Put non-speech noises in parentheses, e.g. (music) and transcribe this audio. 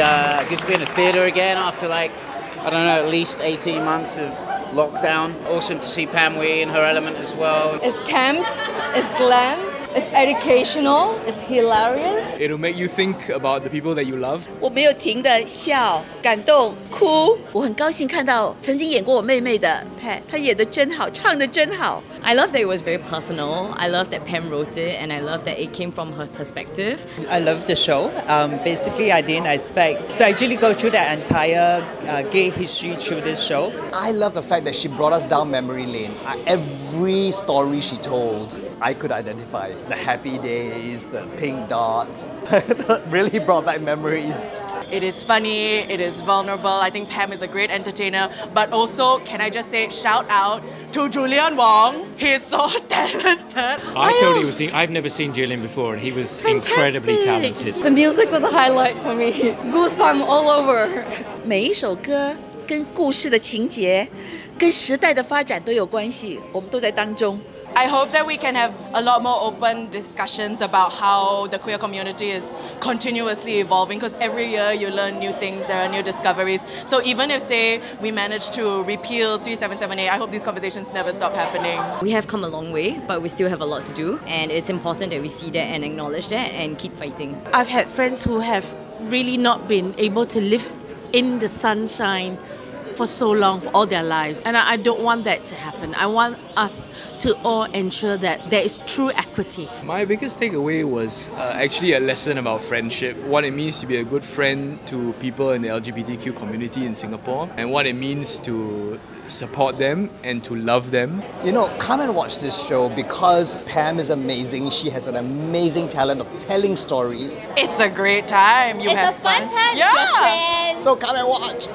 uh, good to be in a theatre again after like I don't know at least 18 months of lockdown. Awesome to see Pam Oei in her element as well. It's camped, it's glam, it's educational, it's hilarious. It'll make you think about the people that you love. 我没有停的笑、感动、哭。我很高兴看到曾经演过我妹妹的 Pat，她演的真好，唱的真好。 I love that it was very personal. I love that Pam wrote it, and I love that it came from her perspective. I love the show. Um, basically, I didn't expect to actually go through the entire uh, gay history through this show. I love the fact that she brought us down memory lane. Uh, Every story she told, I could identify. The happy days, the pink dots, (laughs) really brought back memories. It is funny, it is vulnerable. I think Pam is a great entertainer. But also, can I just say, shout out to Julian Wong. He is so (laughs) talented. I thought he was. I've never seen Julian before, and he was incredibly talented. The music was a highlight for me. Goosebumps all over. 每一首歌跟故事的情节、跟时代的发展都有关系，我们都在当中。 I hope that we can have a lot more open discussions about how the queer community is continuously evolving because every year you learn new things, there are new discoveries. So even if, say, we manage to repeal 377A, I hope these conversations never stop happening. We have come a long way, but we still have a lot to do, and it's important that we see that and acknowledge that and keep fighting. I've had friends who have really not been able to live in the sunshine for so long, for all their lives. And I I don't want that to happen. I want us to all ensure that there is true equity. My biggest takeaway was uh, actually a lesson about friendship, what it means to be a good friend to people in the LGBTQ community in Singapore, and what it means to support them and to love them. You know, come and watch this show because Pam is amazing. She has an amazing talent of telling stories. It's a great time. You It's have a fun time Yeah. friends. So come and watch.